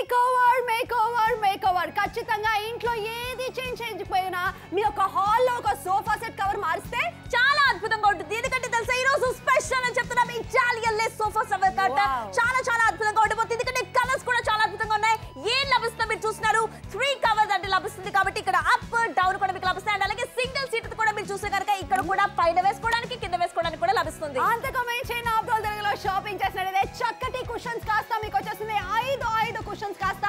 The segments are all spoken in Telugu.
Make over make over make over ఖచ్చితంగా ఇంట్లో ఏది చేంజ్ చేయకపోయినా మీ యొక్క హాల్లో ఒక సోఫా సెట్ కవర్ మారిస్తే చాలా అద్భుతంగా ఉంటుంది. ఎందుకంటే తెలుసా ఈ రోజు స్పెషల్ అని చెప్తున్నాం Italian lace sofa seven cut. చాలా చాలా అద్భుతంగా ఉండబోతుంది ఎందుకంటే కలర్స్ కూడా చాలా అద్భుతంగా ఉన్నాయి. ఏం లభిస్తుందో మీరు చూస్తున్నారు. త్రీ కవర్స్ అంటే లభిస్తుంది కాబట్టి ఇక్కడ అప్ డౌన్ కూడా మీకు లభిస్తాయి అండ్ అలాగే సింగిల్ సీట్ కూడా మీరు చూస్తే కనుక ఇక్కడ కూడా పైన వేసుకోవడానికి కింద లభిస్తుంది. షాపింగ్ చేసినట్లయితే చక్కటి కుషన్స్ కాస్త మీకు వచ్చేస్తుంది. ఐదు ఐదు కుషన్స్ కాస్త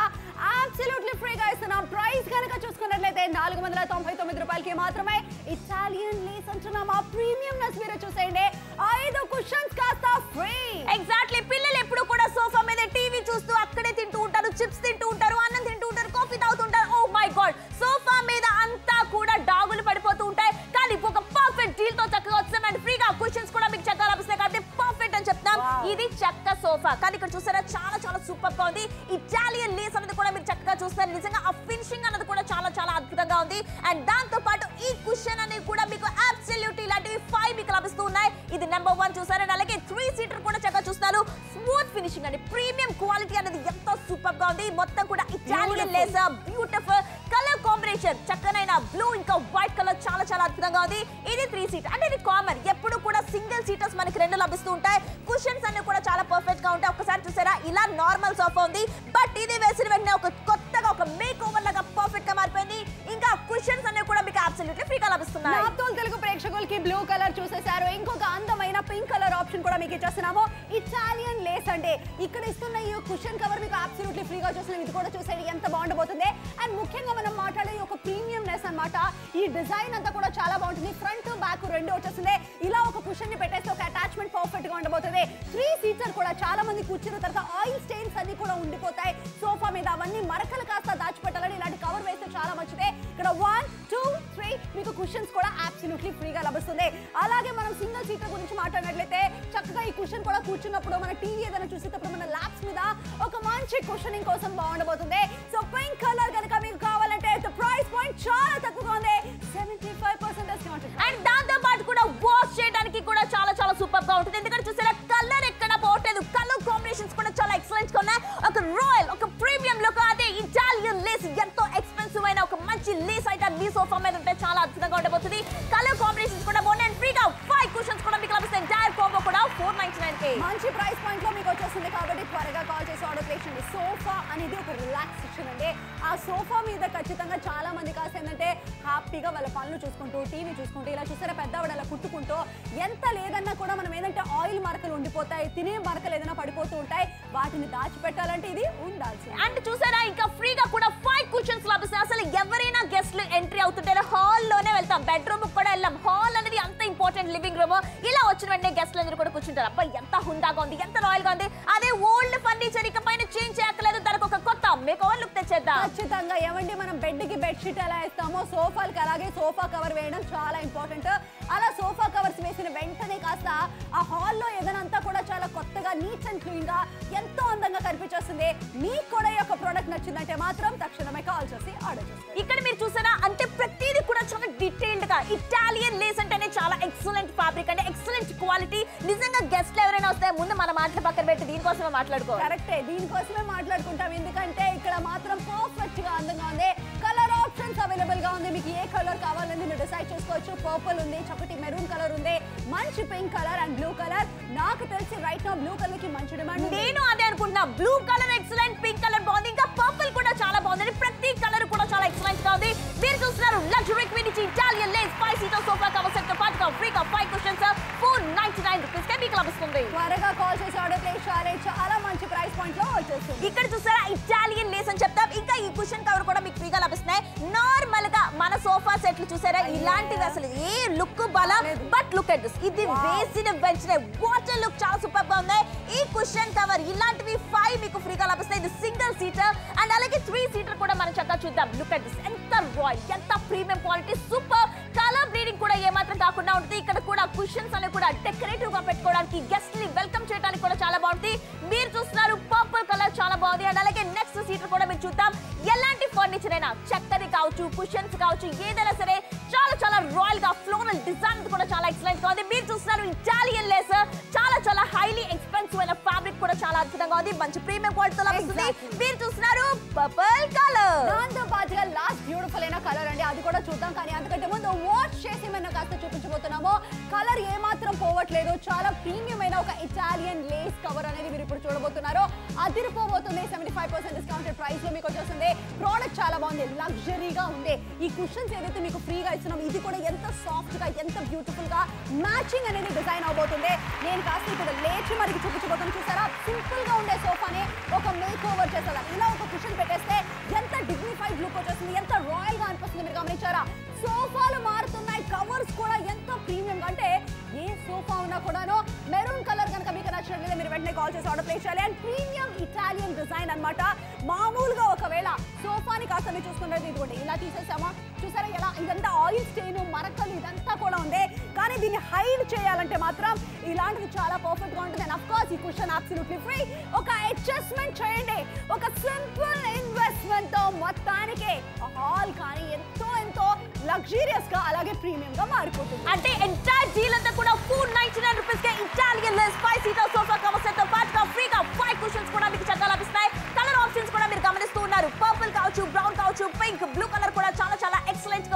అబ్సల్యూట్లీ ఫ్రీగా ఇస్తున్నాం. ప్రైస్ కనుక చూసుకున్నట్లయితే నాలుగు వందల తొంభై తొమ్మిది రూపాయలకి మాత్రమే ఇటాలియన్ లేస్ అంటున్నాం. ఆ ప్రీమియంనెస్ మీరు చూసేయండి. ఐదు కుషన్స్ కాస్త ఫ్రీ ఎగ్జాక్ట్లీ పిల్లలు ఎప్పుడు కూడా సోఫా సోఫా. కానీ ఇక్కడ చూసారా చాలా చాలా సూపర్గా ఉంది. ఇటాలియన్ లేస్ అనేది కూడా మీరు చక్కగా చూస్తారు. నిజంగా ఆ ఫినిషింగ్ అనేది కూడా చాలా చాలా అద్భుతంగా ఉంది. అండ్ దాంతో పాటు ఈ కుషన్ అనేది కూడా మీకు అబ్సల్యూట్ ఇలాంటివి ఫైవ్ మీకు లభిస్తూ ఉన్నాయి. ఇది నెంబర్ వన్ చూసారు. అండ్ అలాగే త్రీ సీటర్ కూడా చక్కగా చూస్తారు. స్మూత్ ఫినిషింగ్ అండి. ప్రీమియం క్వాలిటీ అనేది ఎంతో సూపర్గా ఉంది. మొత్తం కూడా Italian lace beautiful colour combination చక్కనైన బ్లూ ఇంకా వైట్ కలర్ చాలా చాలా అద్భుతంగా ఉంది. ఇది త్రీ సీట్ అంటే ఇది కామన్ ఎప్పుడు కూడా సింగిల్ సీటర్స్ మనకి రెండు లభిస్తూ ఉంటాయి. అనమాట ఈ డిజైన్ అంతా కూడా చాలా బాగుంటుంది. ఫ్రంట్ బ్యాక్ రెండు వచ్చేస్తుంది. ఇలా ఒక కుషన్ని పెట్టేస్తే ఒక అటాచ్మెంట్ పర్ఫెక్ట్గా ఉండబోతుంది. త్రీ సీటర్ కూడా చాలా మంది కూర్చున్న తర్వాత ఆయిల్ స్టెయిన్స్ అన్ని కూడా ఉండిపోతాయి. సోఫా మీద అవన్నీ మరకలు కాస్త దాచిపెట్టాలని ఇలాంటి కవర్ వేస్తే చాలా మంచిది. ఇక్కడ వన్ టూ త్రీ మీకు కుషన్స్ కూడా అబ్సల్యూట్లీ ఫ్రీగా లభిస్తుంది. అలాగే మనం సింగిల్ సీటర్ గురించి మాట్లాడినట్లయితే చక్కగా ఈ కుషన్ కూడా కూర్చున్నప్పుడు మన టీవీ ఏదైనా చూసేటప్పుడు మన ల్యాప్స్ మీద ఒక మంచి కుషనింగ్ కోసం బాగుండబోతుంది. సో పింక్ కలర్ కనుక మీకు పాయింట్ చాలా తక్కువగా ఉంది. Seventy five percent discount and దాంతో పాటు కూడా వాష్ చేయడానికి కూడా చాలా చాలా సూపర్గా ఉంటుంది. ఎందుకంటే చూసారా కలర్ ఎక్కడ పోవట్లేదు. కలర్ కాంబినేషన్స్ కూడా చాలా ఎక్సలెంట్గా ఉన్నాయి. ఒక రాయల్ ఒక ప్రీమియం లుక్ అదే ఇటాలియన్ లేస్ ఎంతో ఎక్స్పెన్సివ్ అయిన ఒక మంచి లేస్ ఐటమ్ మీ సోఫా మీద ఉంటే చాలా అద్భుతంగా ఉండబోతుంది. కలర్ చేసి సోఫా అనేది ఒక రిలాక్సేషన్ అండి. ఆ సోఫా మీద ఖచ్చితంగా చాలా మంది కాస్త ఏంటంటే హ్యాపీగా వాళ్ళ పనులు చూసుకుంటూ టీవీ చూసుకుంటూ ఇలా చూసారా పెద్దవాడు అలా కుట్టుకుంటూ ఎంత లేదన్నా కూడా మనం ఏంటంటే ఆయిల్ మరకలు ఉండిపోతాయి తినే మరకలు ఏదైనా పడిపోతూ ఉంటాయి. వాటిని దాచిపెట్టాలంటే ఇది ఉండాల్సి అండ్ చూసారా ఇంకా ఫ్రీగా కూడా ఫైవ్ కుషన్స్ లభిస్తాయి. అసలు ఎవరైనా గెస్ట్లు ఎంట్రీ అవుతుంటే హాల్లోనే వెళ్తాం. బెడ్రూమ్ కూడా వెళ్ళాం. హాల్ అనేది అంత ఇంపార్టెంట్ లివింగ్ రూమ్ ఇలా వచ్చిన వెంటనే గెస్ట్లు అందరూ కూడా కూర్చుంటారు. అబ్బాయి ఎంత హుందాగా ఉంది ఎంత రాయల్గా ఉంది. అదే ఓల్డ్ ఫర్నిచర్ ఇక పైన చేంజ్ చేయక్కలేదు దానికి ఒక కొత్త మేక్ ఓవర్ లుక్ తెచ్చేద్దాం. ఖచ్చితంగా. ఏమండి మనం బెడ్కి బెడ్షీట్ ఎలా వేస్తామో సోఫాలకి అలాగే సోఫా కవర్ వేయడం చాలా ఇంపార్టెంట్ అలా సోఫా కవర్స్ వేసిన వెంటనే కాస్త ఆ హాల్లో ఏదైనా కూడా చాలా కొత్తగా నీట్ అండ్ క్లీన్గా ఎంతో అందంగా కనిపించేస్తుంది. మీకు కూడా ఈ యొక్క ప్రోడక్ట్ నచ్చిందంటే మాత్రం తక్షణమే కాల్ చేసి ఆర్డర్ చేస్తారు ఇక్కడ మీరు చూసారా? అంటే ప్రతిదీ కూడా చాలా డీటెయిల్డ్గా. ఇటాలియన్ లేస్ అంటేనే చాలా ఎక్సలెంట్ ఫ్యాబ్రిక్ క్వాలిటీ. నిజంగా గెస్ట్లు ఎవరైనా వస్తే ముందు మన మాటలు పక్కన పెట్టి దీనికోసమే మాట్లాడుకోవాలి. కరెక్టే దీనికోసమే మాట్లాడుకుంటాం. ఎందుకంటే ఇక్కడ మాత్రం పర్ఫెక్ట్గా అందంగా ఉంది. కలర్ ఆప్షన్స్ అవైలబుల్గా ఉంది. మీకు ఏ కలర్ కావాలని మీరు డిసైడ్ చేసుకోవచ్చు. పర్పుల్ ఉంది చక్కటి మెరూన్ కలర్ ఉంది. మంచి pink colour and blue colour నాకు తెలిసి రైట్ నా బ్లూ కలర్కి మంచి డిమాండ్ నేను అదే అనుకుంటున్నా. Blue colour excellent pink colour బాగుంది. ఇంకా పర్పుల్ కూడా చాలా బాగుంది. ప్రతి కలర్ కూడా చాలా ఎక్సలెంట్గా ఉంది. మీరు చూస్తున్నారు luxury క్వినిటీ Italian lace five nine rupees కే మీకు లభిస్తుంది త్వరగా కాల్ చేసి ఆర్డర్ ప్లేస్ చేయాలి. చాలా మంచి ప్రైస్ పాయింట్లో వచ్చేస్తుంది. ఇక్కడ చూసారా ఇటాలియన్ లేస్ అని చెప్తాం. ఇంకా ఈ కుషన్ కవర్ కూడా మీకు ఫ్రీగా లభిస్తున్నాయి. నార్మల్గా మన సోఫా సెట్లు చూసారా? ఇలాంటివి అసలు ఏ లుక్ బల. బట్ లుక్ ఎట్ దిస్ ఇది వేసిన వెంటనే వాటర్ లుక్ చాలా సూపర్గా ఉన్నాయి. ఈ కుషన్ కవర్ ఇలాంటివి ఫైవ్ మీకు ఫ్రీగా లభిస్తాయి. ఇది సింగిల్ సీటర్ అండ్ అలాగే త్రీ సీటర్ కూడా మనం చక్కగా చూద్దాం. లుక్ ఎట్ దిస్ ఎంత రాయల్ ఎంత ప్రీమియం క్వాలిటీ సూపర్ కూడా ఏమాత్రం కాకుండా ఉంటుంది. ఇక్కడ కూడా కుషన్స్ అనేవి కూడా డెకరేటివ్గా పెట్టుకోవడానికి గెస్ట్ని వెల్కమ్ చేయడానికి కూడా చాలా బాగుంటుంది. మీరు చూస్తున్నారు పర్పుల్ కలర్ చాలా బాగుంది. అండ్ అలాగే నెక్స్ట్ సీటర్ కూడా మీరు చూద్దాం. ఎలాంటి ఫర్నిచర్ అయినా చెక్కది కావచ్చు కుషన్స్ కావచ్చు ఏదైనా సరే చాలా చాలా రాయల్గా ఫ్లోరల్ డిజైన్ కూడా చాలా ఎక్సలెంట్గా ఉంది. మీరు చూస్తున్నారు ఇటాలియన్ లేస్ చాలా చాలా హైలీ ఎక్స్పెన్సివ్ అయిన ఫ్యాబ్రిక్ కూడా చాలా అద్భుతంగా ఉంది. మంచి ప్రీమియం క్వాలిటీతో లభిస్తుంది. మీరు చూస్తున్నారు పర్పుల్ కలర్ దాంతో పాటుగా లాస్ట్ బ్యూటిఫుల్ అయిన కలర్ అండి. అది కూడా చూద్దాం. కానీ అంతకంటే లో చాలా ప్రీమియం అయిన ఒక ఇటాలియన్ లేస్ కవర్ అనేది మీరు ఇప్పుడు చూడబోతున్నారు. అదిరిపోబోతుంది. సెవెంటీ ఫైవ్ పర్సెంట్ డిస్కౌంటెడ్ ప్రైస్లో మీకు వచ్చేస్తుంది. ప్రోడక్ట్ చాలా బాగుంది. లగ్జరీగా ఉంది. ఈ కుషన్స్ ఏదైతే మీకు ఫ్రీగా ఇస్తున్నాం ఇది కూడా ఎంత సాఫ్ట్గా ఎంత బ్యూటిఫుల్గా మ్యాచింగ్ అనేది డిజైన్ అవబోతుంది. నేను కాస్త ఇక్కడ లేచి మనకి చూపించబోతున్నాను. చూసారా? సింపుల్గా ఉండే సోఫాని ఒక మేక్ ఓవర్ చేస్తారా ఇలా ఒక కుషన్ పెట్టేస్తే ఎంత డిగ్నిఫైడ్ లుక్ వచ్చేస్తుంది ఎంత ఏ ఉన్నా కూడాను. మెరూన్ కలర్ కనుక మీకు నచ్చినట్లయితే మీరు వెంటనే కాల్ చేసి ఆర్డర్ ప్లేస్ చేయాలి. అండ్ ప్రీమియం ఇటాలియన్ డిజైన్ అన్నమాట. మామూలుగా ఒకవేళ సోఫాని కాస్త మీరు చూసుకున్నది ఇదిగోండి ఇలా తీసేసామా? చూసారా ఎలా? ఇదంతా ఆయిల్ స్టెయిన్ మరకలు ఇదంతా కూడా ఉంది. కానీ దీన్ని హైడ్ చేయాలంటే మాత్రం ఇలాంటిది చాలా పర్ఫెక్ట్గా ఉంటుంది. అండ్ అఫ్ కోర్స్ ఈ క్వశ్చన్ అబ్సల్యూట్లీ ఫ్రీ ఒక అడ్జస్ట్మెంట్ చేయండి. ఒక సింపుల్ ఇన్వెస్ట్మెంట్తో మొత్తానికి. హాల్ కానీ ఎంతో ఎంతో లగ్జీరియస్గా అలాగే ప్రీమియం గా మారిపోతుంది. అంటే ఎంటైర్ డీల్ అంతా కే ఇటాలియన్ లెస్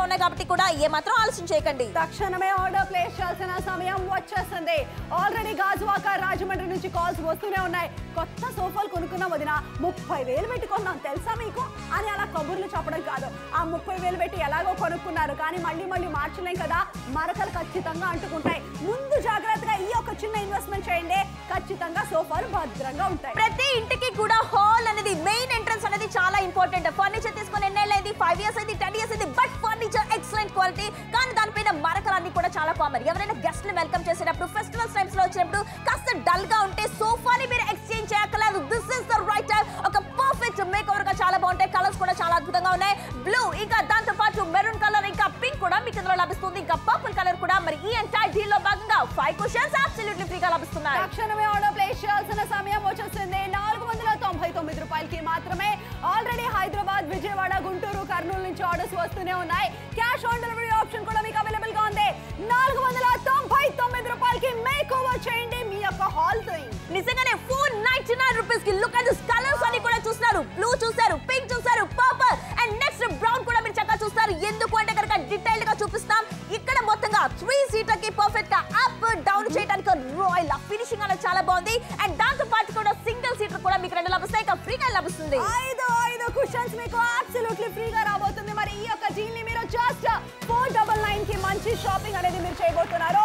ఉన్నాయి కాబట్టి కూడా ఏ మాత్రం ఆలస్యం చేయకండి. తక్షణమే ఆర్డర్ ప్లేస్ చేయాల్సిన సమయం వచ్చేస్తుంది ఆల్రెడీ గాజువాక రాజమండ్రి నుంచి కాల్స్ వస్తూనే ఉన్నాయి. కొత్త సోఫాలు కొనుక్కున్నాం వదిన ముప్పై వేలు పెట్టి కొన్నాం. తెలుసా మీకు? అని అలా కబుర్లు చెప్పడం కాదు. ఆ ముప్పై వేలు పెట్టి ఎలాగో కొనుక్కున్నారు. కానీ మళ్ళీ మళ్ళీ మార్చలేం కదా? మరకలు ఖచ్చితంగా అంటుకుంటాయి. ముందు జాగ్రత్తగా ఈ ఒక చిన్న ఇన్వెస్ట్మెంట్ చేయండి. ఖచ్చితంగా సోఫాలు భద్రంగా ఉంటాయి. ప్రతి ఇంటికి కూడా హాల్ అనేది మెయిన్ ఎంట్రన్స్ అనేది చాలా ఇంపార్టెంట్ ఫర్నిచర్ తీసుకొని ఎన్నేళ్ళు అయింది ఫైవ్ ఇయర్స్ అయింది టెన్ ఇయర్స్ అయింది బట్ ఫర్నిచర్ ఎక్సలెంట్ క్వాలిటీ కానీ దానిపైన మరకలన్నీ కూడా చాలా కామన్ ఎవరైనా గెస్ట్ని వెల్కమ్ చేసేటప్పుడు ఫెస్టివల్స్ టైమ్స్లో వచ్చినప్పుడు కాస్త డల్గా ఉంటే సోఫాని మీరు ఎక్స్చేంజ్ చేయక్కర్లేదు. This is the right time ఒక పర్ఫెక్ట్ మేక్ ఓవర్గా చాలా బాగుంటాయి. కలర్స్ కూడా చాలా అద్భుతంగా ఉన్నాయి. బ్లూ ఇంకా దాంతో పాటు మెరూన్ కలర్ ఇంకా పింక్ కూడా మీకు ఇందులో లభిస్తుంది. ఇంకా పర్పుల్ కలర్ కూడా. మరి ఈ ఎంటైర్ డీల్లో భాగంగా ఫైవ్ క్వశ్చన్స్ అబ్సల్యూట్లీ ఫ్రీగా లభిస్తున్నాయి. తక్షణమే ఆర్డర్ ప్లేస్ చేయాల్సిన సమయం వచ్చేసింది. నాలుగు వందల తొంభై తొమ్మిది రూపాయలకి మాత్రమే. ఆల్రెడీ హైదరాబాద్ విజయవాడ గుంటూరు కర్నూలు నుంచి ఆర్డర్స్ వస్తూనే ఉన్నాయి. క్యాష్ ఆన్ డెలివరీ ఆప్షన్ కూడా మీకు అవైలబుల్గా ఉంది. నాలుగు వందల తొంభై తొమ్మిది రూపాయలకి మేక్ ఓవర్ చేయండి. మీ యొక్క హాల్తో నిజంగానే ఫోర్ నైన్టీ నైన్ రూపీస్కి లుక్ అట్ కలర్స్ అని కూడా చూస్తారు బ్లూ చూసారు పింక్ చూసారు పర్పుల్ అండ్ నెక్స్ట్ బ్రౌన్ కూడా మీరు చక్కగా చూస్తారు. ఎందుకు అంటే కనుక డీటెయిల్డ్గా చూపిస్తాం. ఇక్కడ మొత్తంగా త్రీ సీటర్కి పర్ఫెక్ట్గా అప్ డౌన్ చేయడానికి రాయల్ ఫినిషింగ్ అనేది చాలా బాగుంది. అండ్ దాంతో పాటు ఫ్రీగా లభిస్తుంది. ఐదు ఐదు కుషన్స్ మీకు అబ్సల్యూట్లీ ఫ్రీగా రాబోతుంది. మరి ఈ యొక్క జీన్ని మీరు జస్ట్ ఫోర్ డబల్ నైన్కి మంచి షాపింగ్ అనేది మీరు చేయబోతున్నారు.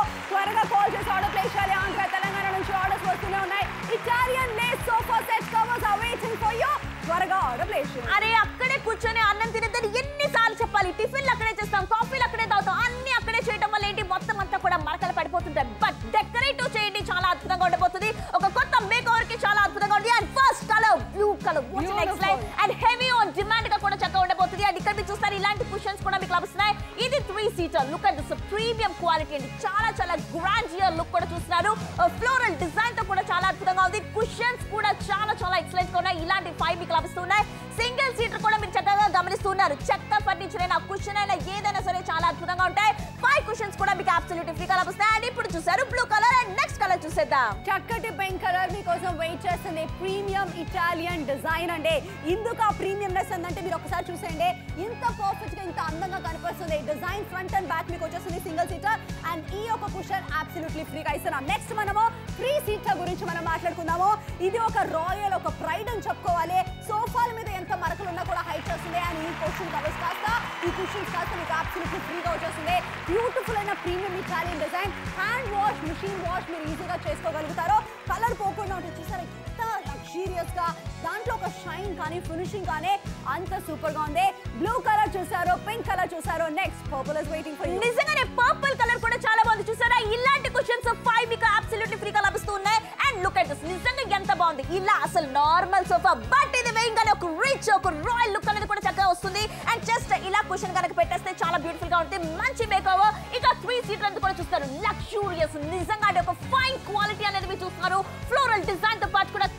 Three look and this premium quality అండి. చాలా చాలా గ్రాండియర్ లుక్ కూడా చూస్తున్నారు. Uh, ఫ్లోరల్ డిజైన్తో కూడా చాలా అద్భుతంగా ఉంది. కుషన్స్ కూడా చాలా చాలా ఎక్సలెంట్గా ఉన్నాయి. ఇలాంటి ఫైవ్ మీకు లభిస్తున్నాయి సింగిల్ సీటర్ కూడా మీరు చక్కగా గమనిస్తున్నారు. చెక్క ఫర్నిచర్ అయినా కుషన్ అయినా ఏదైనా సరే చాలా అద్భుతంగా ఉంటాయి. ఫైవ్ కుషన్స్ కూడా మీకు అబ్సల్యూట్ ఫ్రీగా లభిస్తాయి. అండ్ ఇప్పుడు చూసారు blue colour and next colour చూసేద్దాం. చక్కటి పింక్ కలర్ మీకోసం వెయిట్ చేస్తుంది ప్రీమియం ఇటాలియన్ డిజైన్ అండి. ఇందుకు ఆ ప్రీమియంనెస్ ఏంటంటే మీరు ఒకసారి చూసేయండి. ఇంత పర్ఫెక్ట్గా ఇంత అందంగా కనిపి డిజైన్ ఫ్రంట్ అండ్ బ్యాక్ మీకు వచ్చేస్తుంది సింగిల్ సీటర్. అండ్ ఈ ఒక కుషన్ అబ్సల్యూట్లీ ఫ్రీగా ఇస్తున్నాం నెక్స్ట్ మనము ఫ్రీ సీటర్ గురించి మనం మాట్లాడుకుందాము. ఇది ఒక రాయల్ ఒక ప్రైడ్ అని చెప్పుకోవాలి. సోఫాల మీద ఎంత మరకలు ఉన్నా కూడా హైట్ వస్తుంది. అండ్ ఈ క్వశ్చన్ కవర్స్ కాస్త ఈ కుషన్స్ కాస్త మీకు అబ్సల్యూట్లీ ఫ్రీగా వచ్చేస్తుంది. బ్యూటిఫుల్ అయిన premium Italian design hand wash machine wash మీరు ఈజీగా చేసుకోగలుగుతారు. కలర్ పోకుండా ఉంటుంది చూసారా ఎంత లగ్జీరియస్గా దాంట్లో ఒక షైన్ కానీ ఫినిషింగ్ కానీ అంత సూపర్గా ఉంది. బ్లూ కలర్ చూసారో పింక్ కలర్ చూసారో next purple is waiting for నిజంగానే పర్పుల్ కలర్ కూడా చాలా బాగుంది. చూసారా? ఇలాంటి క్వశ్చన్స్ ఫైవ్ మీకు అబ్సల్యూట్లీ ఫ్రీగా లభిస్తూ ఉన్నాయి. అండ్ లుక్ అట్ దిస్ నిజంగా ఎంత బాగుంది. ఇలా అసలు నార్మల్ సోఫా బట్ ఇది వేయంగానే ఒక రిచ్ ఒక రాయల్ లుక్ అనేది కూడా చక్కగా వస్తుంది. అండ్ జస్ట్ ఇలా క్వశ్చన్ కనుక పెట్టేస్తే చాలా బ్యూటిఫుల్గా ఉంటుంది. మంచి మేకప్ ఇక త్రీ సీట్ అంతా కూడా చూస్తారు. లగ్జూరియస్ నిజంగా అంటే ఒక ఫైన్ క్వాలిటీ అనేది మీరు చూస్తున్నారు. ఫ్లోరల్ డిజైన్తో పాటు కూడా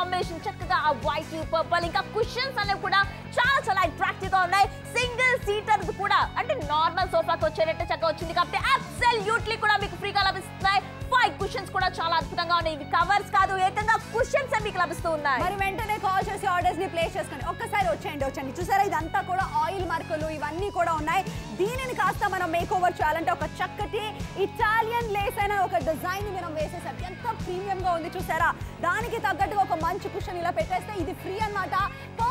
కాంబినేషన్ చక్కగా ఆ వైట్ పర్పల్ ఇంకా క్వశ్చన్స్ అనేవి కూడా చాలా చాలా అట్రాక్టివ్గా ఉన్నాయి. సింగిల్ సీటర్ కూడా అంటే నార్మల్ సోఫాకి వచ్చేటట్టు చక్కగా వచ్చింది కాబట్టి అబ్సల్యూట్లీ కూడా మీకు ఫ్రీగా లభిస్తున్నాయి. ఫైవ్ కుషన్స్ కూడా చాలా అద్భుతంగా ఉన్నాయి. ఇవి కవర్స్ కాదు ఏకంగా కుషన్స్ మీకు లభిస్తూ ఉన్నాయి. మరి వెంటనే కాల్ చేసి ఆర్డర్స్ని ప్లేస్ చేసుకోండి. ఒక్కసారి వచ్చేయండి వచ్చండి చూసారా ఇదంతా కూడా ఆయిల్ మార్కులు ఇవన్నీ కూడా ఉన్నాయి. దీనిని కాస్త మనం మేక్ ఓవర్ చేయాలంటే ఒక చక్కటి ఇటాలియన్ లేస్ అయిన ఒక డిజైన్ మనం వేసేసాం. ఎంత ప్రీమియం గా ఉంది చూసారా? దానికి తగ్గట్టుగా ఒక మంచి కుషన్ ఇలా పెట్టేస్తే ఇది ఫ్రీ అన్నమాట.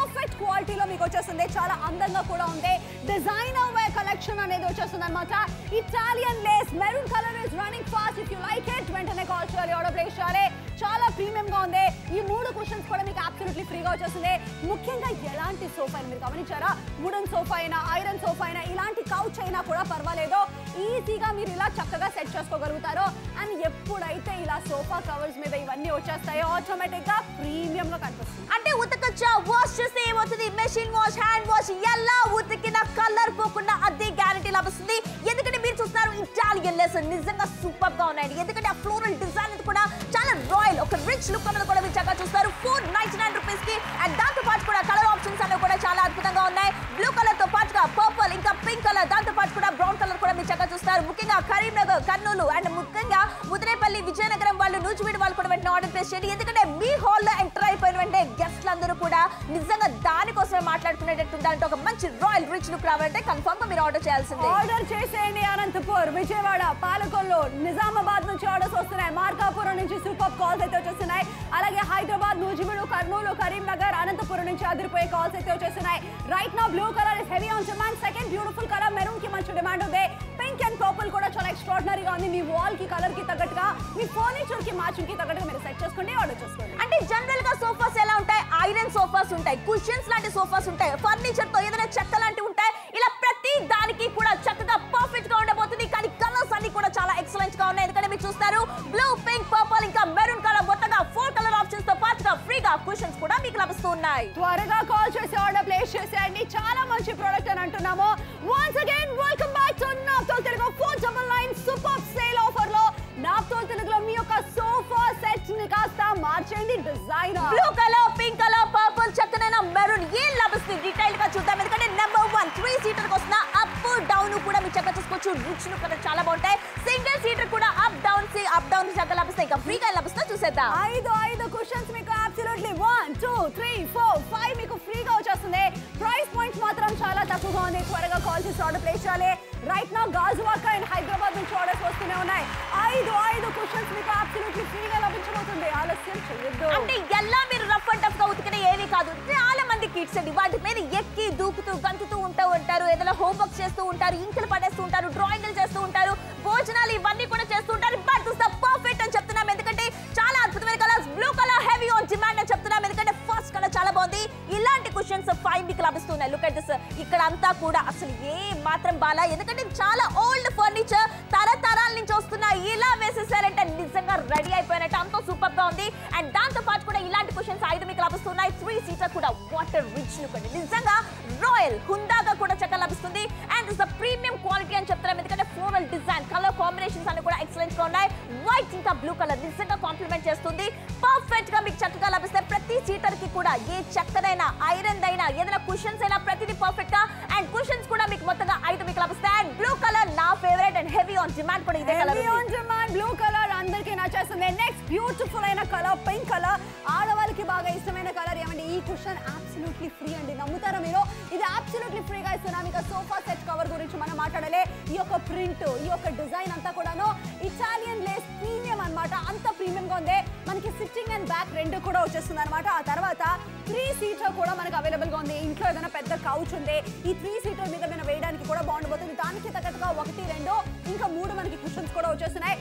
పర్ఫెక్ట్ క్వాలిటీలో మీకు వచ్చేస్తుంది. చాలా అందంగా కూడా ఉంది. డిజైనర్ వేర్ కలెక్షన్ అనేది వచ్చేస్తుంది అనమాట Italian lace maroon colour is running fast if you like it వెంటనే కాల్ చేయాలి ఆర్డర్ ప్లేస్ చేయాలి. చాలా ప్రీమియం గా ఉంది. ఈ మూడు క్వశ్చన్స్ కూడా మీకు అబ్సల్యూట్లీ ఫ్రీగా వచ్చేస్తుంది. ముఖ్యంగా ఎలాంటి సోఫా మీరు గమనించారా? వుడన్ సోఫా అయినా ఐరన్ సోఫా అయినా ఇలాంటి కౌచ్ అయినా కూడా పర్వాలేదు. ఈజీగా మీరు ఇలా చక్కగా సెట్ చేసుకోగలుగుతారు. అండ్ ఎప్పుడైతే ఇలా సోఫా కవర్స్ మీద ఇవన్నీ వచ్చేస్తాయో ఆటోమేటిక్గా ప్రీమియం గా కనిపిస్తుంది. అంటే ఉతకచ్చా? వాష్ చేస్తే ఏమవుతుంది? మెషిన్ వాష్ హ్యాండ్ వాష్ ఎలా ఉతికిన కలర్ పోకుండా అదే గ్యారంటీ లభిస్తుంది. ఎందుకంటే మీరు చూస్తున్నారు ఇటాలియన్ లెస్ నిజంగా సూపర్గా ఉన్నాయండి. ఎందుకంటే ఆ ఫ్లోరల్ డిజైన్ కూడా చాలా రాయల్ ఒక రిచ్ లుక్ అనేది కూడా మీరు చక్కగా చూస్తారు. ఫోర్ నైన్టీ నైన్ రూపీస్కి. అండ్ దాంతో పాటు కూడా కలర్ ఆప్షన్స్ అనేవి కూడా చాలా అద్భుతంగా ఉన్నాయి. బ్లూ కలర్తో పాటుగా పర్పుల్ ఇంకా పింక్ కలర్ దాంతో పాటు కూడా బ్రౌన్ కలర్ కూడా మీరు చక్కగా చూస్తారు. ముఖ్యంగా కరీంనగర్ కర్నూలు అండ్ ముఖ్యంగా ముదిరేపల్లి విజయనగరం వాళ్ళు నూజివీడు వాళ్ళు కూడా వెంటనే ఆర్డర్ ప్లేస్ చేయండి. ఎందుకంటే మీ హాల్లో ఎంటర్ అయిపోయిన వెంటనే గెస్ట్లు అందరూ కూడా నిజంగా దానికోసమే మాట్లాడుకునేటట్టు ఉండాలంటే ఒక మంచి రాయల్ రిచ్ లుక్ రావాలంటే కన్ఫర్మ్గా మీరు ఆర్డర్ చేయాల్సిందే. ఆర్డర్ చేసేయండి అనంతపూర్ విజయవాడ పాలకొల్లు నిజామాబాద్ నుంచి ఆర్డర్స్ వస్తున్నాయి నుంచి సూపర్ కాల్స్ అయితే వచ్చేస్తున్నాయి. అలాగే హైదరాబాద్ నూజివీడు కర్నూలు కరీంనగర్ అనంతపురం నుంచి అదిరిపోయే కాల్స్ అయితే వచ్చేస్తున్నాయి. రైట్ నా blue colour is heavy on demand second beautiful colour మెరూన్కి మంచి డిమాండ్ ఉంది. పింక్ అండ్ పర్పుల్ కూడా చాలా ఎక్స్ట్రాడినరీ గా ఉంది. మీ వాల్కి కలర్కి తగ్గట్టుగా మీ ఫర్నిచర్కి మ్యాచింగ్కి తగ్గట్టుగా మీరు సెట్ చేసుకోండి ఆర్డర్ చేసుకోండి. అంటే జనరల్గా సోఫాస్ ఎలా ఉంటాయి? ఐరన్ సోఫాస్ ఉంటాయి. కుషన్స్ లాంటి సోఫాస్ ఉంటాయి. ఉన్నాయి త్వరగా కాల్ చేసి ఆర్డర్ ప్లేస్ చేసేయండి. చాలా మంచి ప్రోడక్ట్ అని అంటున్నాము. Once again welcome back to Naaptol Telugu four double nine super sale ఆఫర్లో నాప్తోల్ తెలుగులో మీ యొక్క సోఫా సెట్ని కాస్త మార్చేయండి. Design blue colour pink colour purple చక్కనైన మెరూన్ ఏం లభిస్తుంది? డీటెయిల్గా చూద్దాం. ఎందుకంటే నెంబర్ వన్ త్రీ సీటర్ వస్తున్న అప్ డౌన్ కూడా మీరు చక్కగా చూసుకోవచ్చు. రిచ్ లుక్ అనేది చాలా బాగుంటాయి. సింగిల్ సీటర్ కూడా అప్ డౌన్ అప్ డౌన్ చక్కగా లభిస్తాయి. ఇంకా ఫ్రీగా లభిస్తా చూసేద్దాం. ఐదు ఉంటారు ఇంకులు పడేస్తూ ఉంటారు డ్రాయింగ్లు చేస్తూ ఉంటారు భోజనాలు ఇవన్నీ కూడా చేస్తూ ఉంటారు. బట్ ద పర్ఫెక్ట్ అని చెప్తున్నాం. ఎందుకంటే చాలా అద్భుతమైన colours blue colour heavy on demand అని చెప్తున్నాం. ఎందుకంటే ఫస్ట్ కలర్ చాలా బాగుంది. ఇలాంటి క్వశ్చన్స్ ఫైవ్ మీకు లభిస్తున్నాయి. లుక్ అట్ దిస్ ఇక్కడ అంతా కూడా అసలు ఏ మాత్రం బాలా ఎందుకంటే చాలా కలర్ పింక్ కలర్ ఆడవాళ్ళకి బాగా ఇష్టమైన కలర్ ఏమండి? ఈ కుషన్ అబ్సల్యూట్లీ ఫ్రీ అండి. నమ్ముతారా మీరు? ఇది అబ్సల్యూట్లీ ఫ్రీగా ఇస్తున్నాం ఇక సోఫా సెట్ కవర్ గురించి మనం మాట్లాడలే. ఈ యొక్క ప్రింట్ ఈ యొక్క డిజైన్ అంతా కూడాను ఇటాలియన్ లేస్ ప్రీమియం అన్నమాట. అంత ప్రీమియం గా ఉంది. మనకి సిట్టింగ్ అండ్ బ్యాక్ రెండు కూడా వచ్చేస్తుంది అనమాట ఆ తర్వాత త్రీ సీటర్ కూడా మనకు అవైలబుల్గా ఉంది. ఇంట్లో ఏదైనా పెద్ద కౌచ్ ఉంది ఈ త్రీ సీటర్ మీద మీద వేయడానికి కూడా బాగుండబోతుంది దానికి తగ్గట్టుగా ఒకటి రెండు ఇంకా మూడు మనకి కుషన్స్ కూడా వచ్చేస్తున్నాయి.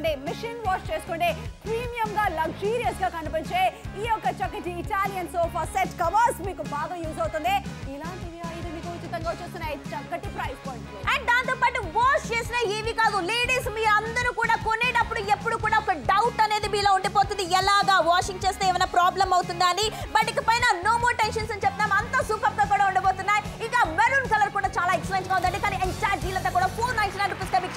చేసుకోండి మిషన్ వాష్ చేసుకోండి ప్రీమియం గా లగ్జీరియస్గా కనిపించే ఈ యొక్క చక్కటి ఇటాలియన్ సోఫా సెట్ కవర్స్ మీకు బాగా యూజ్ అవుతుంది. ఇలాంటివి ఐదు మీకు ఉచితంగా వచ్చేస్తున్నాయి. చక్కటి ప్రైస్ పాయింట్ అండ్ దాంతో పాటు వాష్ చేసిన ఏవి కాదు లేడీస్ మీ అందరూ కూడా కొనేటప్పుడు ఎప్పుడు కూడా ఒక డౌట్ అనేది మీలో ఉండిపోతుంది. ఎలాగా వాషింగ్ చేస్తే ఏమైనా ప్రాబ్లం అవుతుందా అని. బట్ ఇక పైన నో మోర్ టెన్షన్స్ అని చెప్తాం అంత సూపర్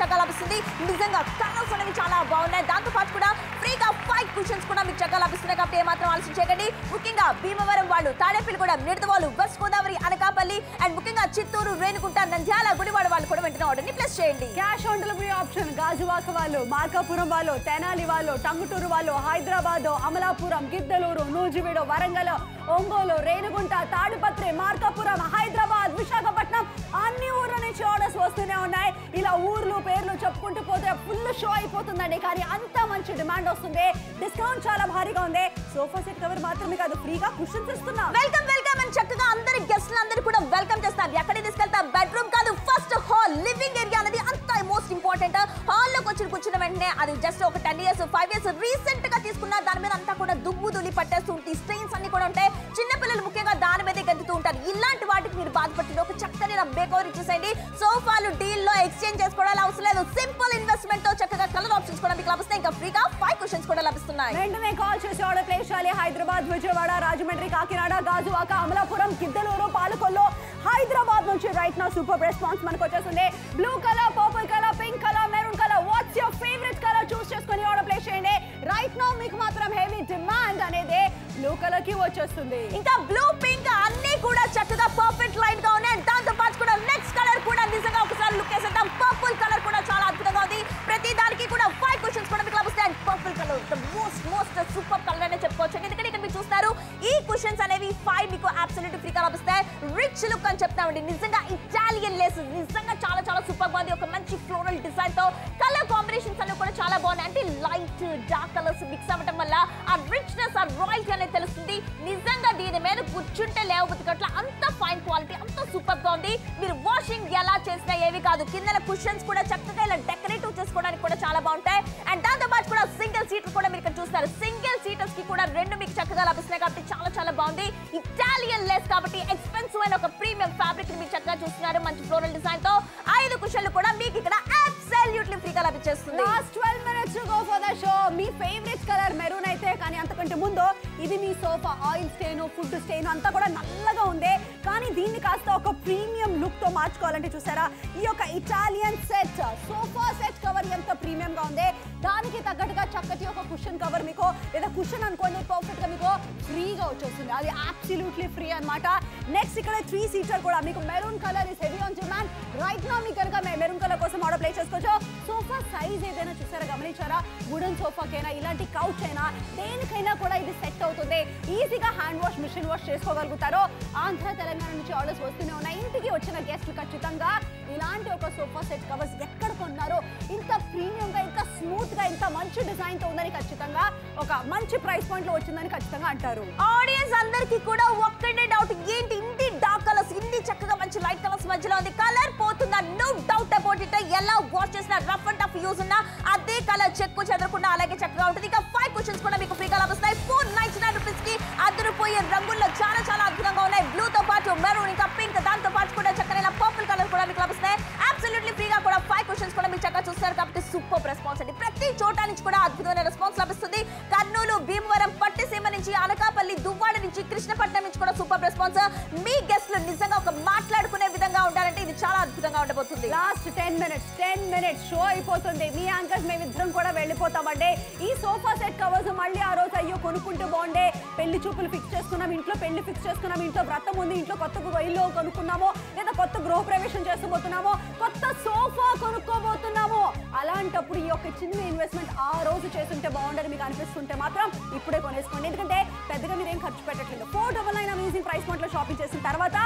చక్కగా లభిస్తుంది నిజంగా కలర్స్ అనేవి చాలా బాగున్నాయి. దాంతో పాటు కూడా ఫ్రీగా ఫైవ్ కుషన్స్ కూడా మీకు చక్కగా లభిస్తున్నాయి కాబట్టి ఏమాత్రం ఆలోచన చేయకండి. ముఖ్యంగా భీమవరం వాళ్ళు తాడేపల్లిగూడెం నిడదవాళ్ళు వెస్ట్ గోదావరి అనకాపల్లి అండ్ ముఖ్యంగా చిత్తూరు రేణుకుంట నంద్యాల గుడివాడ వాళ్ళు కూడా వెంటనే ఆర్డర్ని ప్లేస్ చేయండి. Cash on delivery option Gajuwaka వాళ్ళు మార్కాపురం వాళ్ళు తెనాలి వాళ్ళు టంగుటూరు వాళ్ళు హైదరాబాద్ అమలాపురం గిద్దలూరు నూజివీడు వరంగల్ ఒంగోలు రేణుగుంట తాడుపత్రి మార్కాపురం హైదరాబాద్ విశాఖపట్నం అన్ని ఊర్ల నుంచి ఆర్డర్స్ వస్తూనే ఉన్నాయి. ఇలా ఊర్లు పేర్లు చెప్పుకుంటూ పోతే ఫుల్ షో అయిపోతుందండి. కానీ అంత మంచి డిమాండ్ వస్తుంది. డిస్కౌంట్ చాలా భారీగా ఉంది. సోఫా సెట్ కవర్ మాత్రమే కాదు ఫ్రీగా కుషన్స్ ఇస్తున్నాం. వెల్కమ్ వెల్కమ్ అని చక్కగా అందరి గెస్ట్లు అందరూ కూడా వెల్కమ్ చేస్తారు. ఎక్కడికి తీసుకెళ్తా? బెడ్రూమ్ కాదు ఫస్ట్ హాల్ లివింగ్ ఏరియా అనేది అంత మోస్ట్ ఇంపార్టెంట్ హాల్లోకి వచ్చి కూర్చున్న వెంటనే అది జస్ట్ ఒక టెన్ ఇయర్స్ ఫైవ్ ఇయర్స్ రీసెంట్గా తీసుకున్న దాని మీద అంతా కూడా దుమ్ము దులి పట్టేస్తూ ఉంటాయి. స్ట్రెయిన్స్ అన్ని కూడా ఉంటాయి. చిన్న పిల్లలు ముఖ్యంగా దాని మీదే గెంతుతూ ఉంటారు. ఇలాంటి వాటికి మీరు బాధపడుతుంది ఒక మేక్ ఓవర్ ఇచ్చేసేయండి. సోఫాలు డీల్లో ఎక్స్చేంజ్ చేసుకోవడం అవసరం లేదు. సింపుల్ ఇన్వెస్ట్మెంట్తో చక్కగా కలర్ ఆప్షన్స్ కూడా మీకు లభిస్తాయి. ఇంకా ఫ్రీగా ఫైవ్ క్వశ్చన్స్ కూడా లభిస్తున్నాయి. వెంటనే కాల్ చేసి ఆర్డర్ ప్లేస్ చేయాలి. హైదరాబాద్ విజయవాడ రాజమండ్రి కాకినాడ గాజువాక అమలాపురం గిద్దలూరు పాలకొల్లు హైదరాబాద్ నుంచి రైట్ నా సూపర్ రెస్పాన్స్ మనకు వచ్చేస్తుంది. Blue colour purple colour pink colour maroon colour what's your favourite colour choose చేసుకొని ఆర్డర్ ప్లేస్ చేయండి. రైట్ నో మీకు మాత్రం హెవీ డిమాండ్ అనేది బ్లూ కలర్కి వచ్చేస్తుంది. ఇంకా బ్లూ పింక్ అన్ని కూడా చక్కగా పర్ఫెక్ట్ లైన్గా ఉన్నాయి. మోస్ట్ సూపర్ కలర్ అనే చెప్పుకోవచ్చు. ఎందుకంటే ఇక్కడ మీరు చూస్తారు ఈ క్వశ్చన్స్ అనేవి ఫైవ్ మీకు అబ్సల్యూట్ ఫ్రీగా లభిస్తాయి. రిచ్ లుక్ అని చెప్తామండి నిజంగా ఇటాలియన్ లేస్ నిజంగా చాలా చాలా సూపర్గా ఉంది ఒక మంచి ఫ్లోరల్ డిజైన్తో కలర్ కాంబినేషన్స్ అన్ని కూడా చాలా బాగున్నాయి. అంటే లైట్ డార్క్ కలర్స్ మిక్స్ అవ్వడం వల్ల ఆ రిచ్నెస్ ఆ రాయల్టీ అనేది తెలుస్తుంది. నిజంగా దీని మీద కూర్చుంటే లేవబుద్ధి అట్లా అంత ఫైన్ క్వాలిటీ అంత సూపర్గా ఉంది. మీరు వాషింగ్ ఎలా చేసినా ఏవి కాదు. కింద కుషన్స్ కూడా చక్కగా రైట్ నా మెరూన్ కలర్ కోసం ఆర్డర్ ప్లేస్ చేసుకోవచ్చు. సోఫా సైజ్ ఏదైనా చూసారా? గమనించారా? వుడెన్ సోఫాకైనా ఇలాంటి కౌచ్ అయినా దేనికైనా కూడా ఇది సెట్ అవుతుంది. ఈజీగా హ్యాండ్ వాష్ మిషన్ వాష్ చేసుకోగలుగుతారు. ఆంధ్ర తెలంగాణ నుంచి ఆర్డర్స్ వస్తూనే ఉన్నాయి. ఇంటికి వచ్చిన గెస్ట్ ఖచ్చితంగా ఇలాంటి ఒక సోఫా సెట్ కవర్స్ ఎక్కడ కొన్నారో? ఇంత ప్రీమియంగా ఇంత స్మూత్గా ఇంత మంచి డిజైన్తో ఉందని ఖచ్చితంగా ఒక మంచి ప్రైస్ పాయింట్లో వచ్చిందని ఖచ్చితంగా అంటారు. ఆడియన్స్ అందరికి కూడా ఒక్కటే డౌట్ ఏంటి చక్కగా మంచి లైట్ కలర్స్ మధ్యలో ఉంది. కలర్ పోతుందా నో డౌట్ అబౌట్ ఇట్ ఎలా వాష్ చేసిన రఫ్ అండ్ టఫ్ యూజ్ ఉన్నా అదే కలర్ చెక్కు చెదరకుండా అలాగే చక్కగా ఉంటుంది. ఇంకా ఫైవ్ క్వశ్చన్స్ కూడా మీకు ఫ్రీగా లభిస్తాయి ఫోర్ నైన్టీ నైన్ రూపీస్కి అదిరిపోయే రంగుల్లో చాలా చాలా అద్భుతంగా ఉన్నాయి. బ్లూ తో పాటు మెరూన్ ఇంకా పింక్ దాంతో పాటు కూడా చక్కగా పర్పుల్ కలర్ కూడా మీకు లభిస్తాయి అబ్సల్యూట్లీ ఫ్రీగా కూడా ఫైవ్ క్వశ్చన్స్ కూడా మీరు చక్కగా చూస్తారు. కాబట్టి సూపర్ రెస్పాన్స్ అండి. ప్రతి చోట నుంచి కూడా అద్భుతమైన రెస్పాన్స్ లభిస్తుంది. కర్నూలు భీమవరం పట్టు నుంచి అనకాపల్లి దువ్వాడ నుంచి కృష్ణపట్నం నుంచి కూడా సూపర్ రెస్పాన్స్. మీ గెస్ట్లు నిజంగా ఒక మాట్లాడుకునే అద్భుతంగా ఉండబోతుంది. Last ten minutes ten minutes show అయిపోతుంది. మీ యాంకర్స్ మేము ఇద్దరం కూడా వెళ్ళిపోతామండి. ఈ సోఫా సెట్ కవర్స్ మళ్ళీ ఆ రోజు అయ్యో కొనుక్కుంటూ బాగుండే. పెళ్ళి చూపులు ఫిక్స్ చేసుకున్నాం ఇంట్లో పెళ్ళి ఫిక్స్ చేసుకున్నాం ఇంట్లో వ్రతం ఉంది ఇంట్లో కొత్త ఇల్లు కొనుక్కున్నామో లేదా కొత్త గృహ ప్రవేశం చేసుకోబోతున్నామో కొత్త సోఫా కొనుక్కోబోతున్నామో. అలాంటప్పుడు ఈ యొక్క చిన్న ఇన్వెస్ట్మెంట్ ఆ రోజు చేస్తుంటే బాగుండని మీకు అనిపిస్తుంటే మాత్రం ఇప్పుడే కొనేసుకోండి. ఎందుకంటే పెద్దగా మీరేం ఖర్చు పెట్టట్లేదు. Four double nine amazing price పాయింట్లో షాపింగ్ చేసిన తర్వాత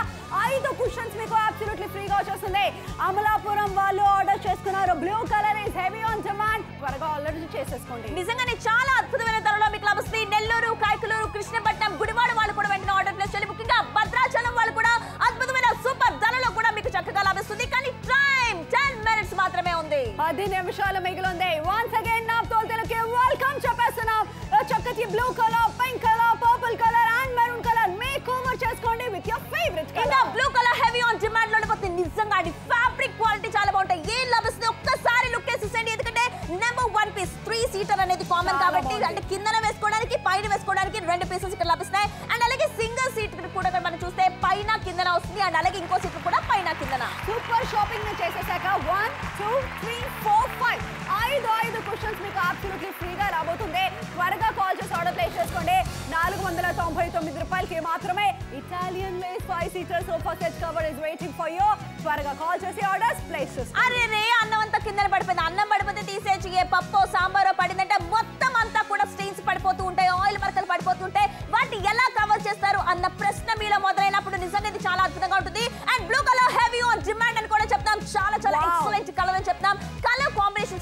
ఐదు క్వశ్చన్స్ మీకు అబ్సల్యూట్లీ ఫ్రీగా వచ్చేస్తుంది అమలాపురం వాళ్ళు ఆర్డర్ చేసుకున్నారు. Blue colour is heavy on demand త్వరగా ఆల్రెడీ చేసేసుకోండి. నిజంగానే చాలా అద్భుతమైన ధరలో మీకు లభిస్తుంది నెల్లూరు కాయకులూరు కృష్ణపట్నం గుడివాడ వాళ్ళు కూడా వెంటనే ఆర్డర్ ప్లేస్ చేయాలి ముఖ్యంగా భద్రాచలం వాళ్ళు కూడా అద్భుతమైన సూపర్ ధరలో కూడా మీకు చక్కగా లభిస్తుంది. కానీ టైం టెన్ మినిట్స్ మాత్రమే ఉంది. పది నిమిషాలు మిగిలింది వన్స్ అగైన్ నా తోలుతలకి వెల్కమ్ చెప్పేస్తున్నాం. చక్కటి బ్లూ కలర్ కామన్ కాబట్టి. అంటే కిందన వేసుకోవడానికి పైన వేసుకోవడానికి రెండు పీసెస్ ఇక్కడ లభిస్తాయి అండ్ అలాగే సింగిల్ సీట్ కూడా మనం చూస్తే పైన కిందన వస్తుంది. అండ్ అలాగే ఇంకో సీట్ కూడా పైన కిందన. Super shopping చేసేసాక one two three four five ఐదు ఐదు క్వశ్చన్స్ మీకు అబ్సల్యూట్లీ ఫ్రీగా రాబోతుంది. త్వరగా కాల్ చేసి ఆర్డర్ ప్లేస్ చేసుకోండి. నాలుగు వందల తొంభై తొమ్మిది రూపాయలకి మాత్రమే Italian lace five seater sofa set cover is waiting for you త్వరగా కాల్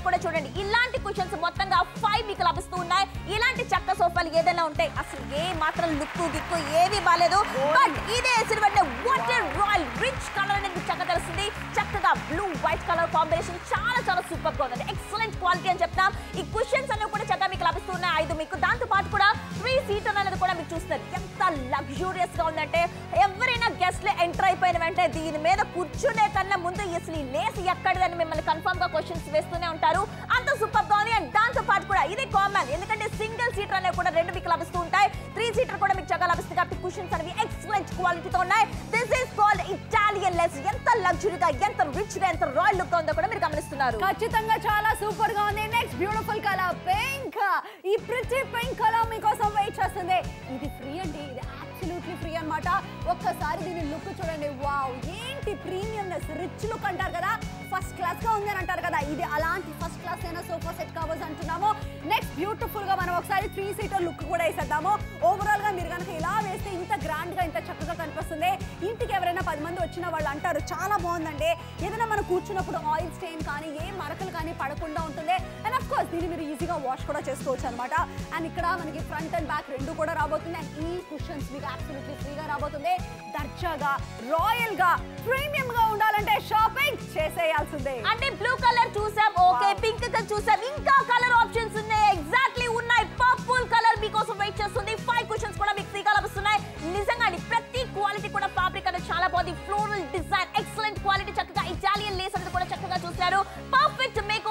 కూడా చూడండి. ఇలాంటి క్వశ్చన్స్ మొత్తంగా ఫైవ్ మీకు లభిస్తూ ఉన్నాయి. ఇలాంటి చక్క సోఫాలు ఏదైనా ఉంటాయి అసలు ఏ మాత్రం లుక్కు గిక్కు ఏమీ బాలేదు. బట్ ఇదే వేసిన వాటర్ రాయల్ రిచ్ కలర్ అనేది చక్కగా తెలుస్తుంది. చక్కగా బ్లూ వైట్ కలర్ కాంబినేషన్ చాలా చాలా సూపర్గా ఉంది ఎక్సలెంట్ క్వాలిటీ అని చెప్తాం. ఈ క్వశ్చన్స్ అన్ని కూడా చక్కగా మీకు లభిస్తున్నాయి ఐదు మీకు. దాంతో పాటు కూడా త్రీ సీటర్ అనేది కూడా మీరు చూస్తారు ఎంత లగ్జూరియస్గా ఉందంటే లో ఎంటర్ అయిపోయిన వెంటనే దీని మీద కూర్చునే కన్నా ముందు అసలు ఈ లేస్ ఎక్కడిదని మిమ్మల్ని కన్ఫర్మ్గా క్వశ్చన్స్ వేస్తూనే ఉంటారు. అంత సూపర్గా ఉంది. అండ్ దాంతో పాటు కూడా ఇది కామన్ ఎందుకంటే సింగిల్ సీటర్ అనేవి కూడా రెండు మీకు లభిస్తూ ఉంటాయి. త్రీ సీటర్ కూడా మీకు చక్కగా లభిస్తుంది కాబట్టి క్వశ్చన్స్ అనేవి ఎక్సలెంట్ క్వాలిటీతో ఉన్నాయి. This is called Italian lace ఎంత లగ్జరీగా ఎంత రిచ్గా ఎంత రాయల్ లుక్గా ఉందో కూడా మీరు గమనిస్తున్నారు. ఖచ్చితంగా చాలా సూపర్గా ఉంది. నెక్స్ట్ బ్యూటిఫుల్ కలర్ పింక్ ఈ ప్రతి పింక్ కలర్ మీకోసం వెయిట్ చేస్తుంది. ఇది ఫ్రీ అండి. ఇది అబ్సల్యూట్లీ ఫ్రీ అన్నమాట. ఒక్కసారి దీని లుక్ చూడండి. వావ్ ఏంటి ప్రీమియంనెస్ రిచ్ లుక్ అంటారు కదా. ఫస్ట్ క్లాస్గా ఉంది అని అంటారు కదా. ఇది అలాంటి ఫస్ట్ క్లాస్ అయిన సోఫా సెట్ కవర్స్ అంటున్నాము. నెక్స్ట్ బ్యూటిఫుల్గా మనం ఒకసారి త్రీ సీటర్ లుక్ కూడా వేసేద్దాము. ఓవరాల్గా మీరు కనుక ఇలా వేస్తే ఇంత గ్రాండ్గా ఇంత చక్కగా కనిపిస్తుంది. ఇంటికి ఎవరైనా పది మంది వచ్చిన వాళ్ళు అంటారు చాలా బాగుందండి. ఏదైనా మనం కూర్చున్నప్పుడు ఆయిల్ స్టెయిన్ కానీ ఏ మరకలు కానీ పడకుండా ఉంటుంది. అండ్ అఫ్ కోర్స్ దీన్ని మీరు ఈజీగా వాష్ కూడా చేసుకోవచ్చు అనమాట అండ్ ఇక్కడ మనకి ఫ్రంట్ అండ్ బ్యాక్ రెండు కూడా రాబోతుంది అండ్ ఈ కుషన్స్ మీకు అబ్సల్యూట్లీ ఫ్రీగా రాబోతుంది. దర్జాగా రాయల్గా ప్రీమియం గా ఉండాలంటే షాపింగ్ చేసేయాలి. చేసేయాల్సిందే అంటే బ్లూ కలర్ చూసాం ఓకే. పింక్ కలర్ చూసాం. ఇంకా కలర్ ఆప్షన్స్ ఉన్నాయి. ఎగ్జాక్ట్లీ ఉన్నాయి. పర్పుల్ కలర్ మీకోసం వెయిట్ చేస్తుంది. ఫైవ్ క్వశ్చన్స్ కూడా మీకు ఫ్రీగా లభిస్తున్నాయి. నిజంగా ప్రతి క్వాలిటీ కూడా ఫ్యాబ్రిక్ అనేది చాలా బాగుంది. ఫ్లోరల్ డిజైన్ ఎక్సలెంట్ క్వాలిటీ చక్కగా ఇటాలియన్ లేస్ అనేది కూడా చక్కగా చూసారు పర్ఫెక్ట్ మేక్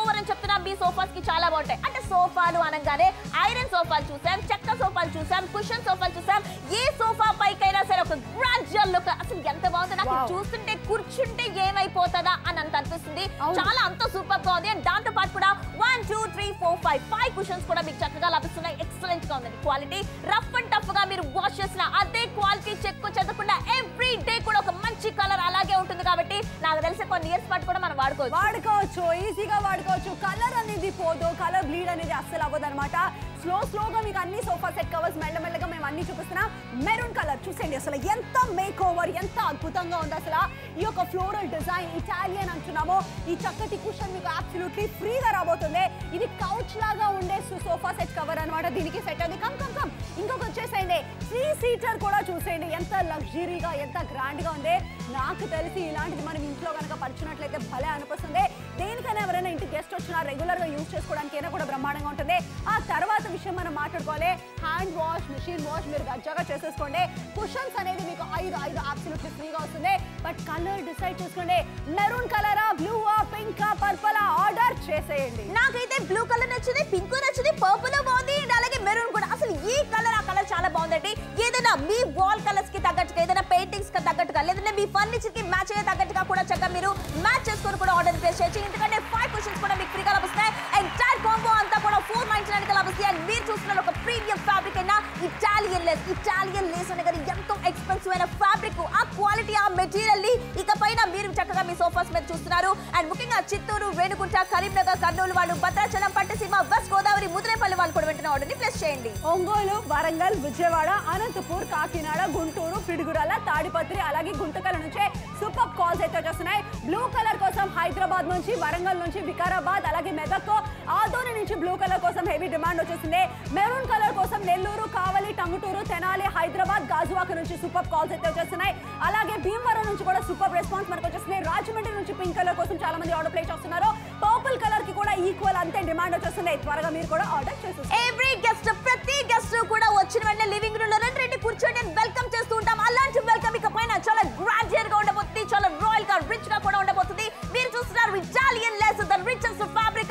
మీ సోఫాస్కి చాలా బాగుంటాయి. అంటే సోఫాలు అనగానే ఐరన్ సోఫాలు చూసాం చెక్క సోఫాలు చూసాం కుషన్ సోఫాలు చూసాం. ఏ సోఫా పైకైనా సరే ఒక గ్రాడ్యువల్ లుక్ అసలు ఎంత బాగుంది నాకు. చూస్తుంటే కూర్చుంటే ఏమైపోతుందా అని అంత అనిపిస్తుంది. చాలా అంత సూపర్గా ఉంది. అండ్ దాంతో పాటు కూడా one two three four five five cushions కూడా మీకు చక్కగా లభిస్తున్నాయి. ఎక్సలెంట్గా ఉంది క్వాలిటీ రఫ్ అండ్ టఫ్గా మీరు వాష్ చేసిన అదే క్వాలిటీ చెక్కు చెదకుండా ఎవ్రీ డే మంచి కలర్ అలాగే ఉంటుంది కాబట్టి నాకు తెలిసి కొన్ని ఇయర్స్ పాటు కూడా మనం వాడుకోవచ్చు. వాడుకోవచ్చు ఈజీగా వాడుకోవచ్చు. కలర్ అనేది పోదు కలర్ బ్లీడ్ అనేది అస్సలు అవ్వదు అనమాట స్లో స్లోగా మీకు అన్ని సోఫా సెట్ కవర్స్ మెల్లమెల్లగా మేము అన్ని చూపిస్తున్నాం. మెరూన్ కలర్ చూసేయండి అసలు. ఎంత మేక్ ఓవర్ ఎంత అద్భుతంగా ఉంది అసలు. ఈ యొక్క ఫ్లోరల్ డిజైన్ ఇటాలియన్ అంటున్నామో. ఈ చక్కటి కుషన్ మీకు అబ్సల్యూట్లీ ఫ్రీగా రాబోతుంది. ఇది కౌచ్ లాగా ఉండే సోఫా సెట్ కవర్ అన్నమాట. దీనికి సెట్ అది. కమ్ కమ్ కమ్ ఇంకొక వచ్చేసేయండి. త్రీ సీటర్ కూడా చూసేయండి. ఎంత లగ్జరీగా ఎంత గ్రాండ్గా ఉంది. నాకు తెలిసి ఇలాంటిది మనం ఇంట్లో కనుక పరిచినట్లయితే భలే అనిపిస్తుంది. దేనికైనా ఎవరైనా ఇంటికి గెస్ట్ వచ్చినా రెగ్యులర్గా యూజ్ చేసుకోవడానికి అయినా కూడా బ్రహ్మాండంగా ఉంటుంది. ఆ తర్వాత విషయం మనం మాట్లాడుకోవాలి. హ్యాండ్ వాష్ మిషన్ వాష్ మీరు గజ్జాగా చేసేసుకోండి. కుషన్స్ అనేది మీకు ఐదు ఐదు అబ్సల్యూట్లీ ఫ్రీగా వస్తుంది. బట్ కలర్ డిసైడ్ చేసుకోండి. మెరూన్ కలరా బ్లూ పింక్ పర్పుల్ ఆర్డర్ చేసేయండి. నాకైతే బ్లూ కలర్ నచ్చింది పింక్ నచ్చింది పర్పుల్ బాగుంది అలాగే మెరూన్ కూడా. అసలు ఈ కలర్ ఆ కలర్ చాలా బాగుందండి. ఏదైనా మీ వాల్ కలర్స్కి తగ్గట్టుగా ఏదైనా పెయింటింగ్స్కి తగ్గట్టుగా లేదంటే మీ ఫర్నిచర్కి మ్యాచ్ అయ్యే తగ్గట్టుగా కూడా చక్కగా మీరు మ్యాచ్ చేసుకొని కూడా ఆర్డర్ ప్లేస్ చేయొచ్చు. ఎందుకంటే ఫైవ్ క్వశ్చన్స్ కూడా మీకు ఫ్రీగా లభిస్తాయి. ఎంటైర్ కాంబో అంతా కూడా ఫోర్ నైన్టీ నైన్ లభిస్తాయి. అండ్ మీరు చూస్తున్నారు ఒక ప్రీమియం ఫ్యాబ్రిక్ అయినా ఇటాలియన్ లెస్ ఇటాలియన్ లేస్ అనే కదా ఎంతో ఎక్స్పెన్సివ్ అయిన ఫ్యాబ్రిక్ ఆ క్వాలిటీ ఆ మెటీరియల్ని ఇక పైన మీరు చక్కగా మీ సోఫాస్ మీద చూస్తున్నారు. అండ్ ముఖ్యంగా చిత్తూరు వేణుగుంట కరీంనగర్ కర్నూలు వాళ్ళు భద్రాచలం చేయండి. ఒంగోలు వరంగల్ విజయవాడ అనంతపూర్ కాకినాడ గుంటూరు పిడుగురాల తాడిపత్రి అలాగే గుంతకల నుంచే సూపర్ కాల్స్ అయితే వచ్చేస్తున్నాయి. బ్లూ కలర్ కోసం హైదరాబాద్ నుంచి వరంగల్ నుంచి వికారాబాద్ అలాగే మెదక్ ఆదోని నుంచి బ్లూ కలర్ కోసం హెవీ డిమాండ్ వచ్చేసింది. మెరూన్ కలర్ కోసం నెల్లూరు కావలి టంగుటూరు తెనాలి హైదరాబాద్ గాజువాక నుంచి సూపర్ కాల్స్ అయితే వచ్చేస్తున్నాయి. అలాగే భీమవరం నుంచి కూడా సూపర్ రెస్పాన్స్ మనకు వచ్చేస్తున్నాయి రాజమండ్రి నుంచి పింక్ కలర్ కోసం చాలా మంది ఆర్డర్ ప్లేస్ చేస్తున్నారు. పర్పుల్ కలర్కి కూడా ఈక్వల్ అంతే డిమాండ్ వచ్చేస్తున్నాయి. త్వరగా మీరు కూడా ఆర్డర్ చేసేస్తారు ఎవ్రీ గెస్ట్ ప్రతి గెస్ట్ కూడా వచ్చిన వెంటనే లివింగ్ రూమ్లో రెండు రెండు కూర్చొని వెల్కమ్ చేస్తూ ఉంటాం. అలాంటి వెల్కమ్ ఇక పైన చాలా గ్రాండియర్గా ఉండబోతుంది. చాలా రాయల్గా రిచ్గా కూడా ఉండబోతుంది. మీరు చూస్తున్నారు Italian lace the richest fabric